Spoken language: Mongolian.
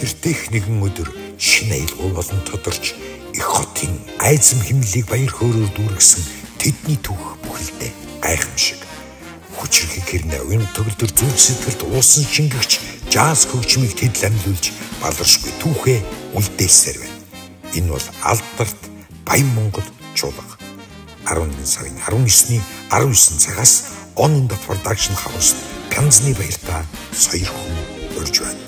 Тэр техникэн өдөр шинэ аялал болон тодорч их хотын айзам химнэлийг баяр хөөрөөр дүүргэсэн тэдний түүх бүхэлдээ гайхамшиг. Хүчрхэг хэрнээ уян төгөлдөр зүйл сэтгэлд уусан шингэгч жаз хөгжмийг тэд ламлуулж баларшгүй түүхээ үлдээсээр байна. Энэ бол алдарт Баян Монгол чуулга. 11 сарын 19-ний 19 цагаас On in the Production House Пянзны баяртаа соёр хүн урьж байна.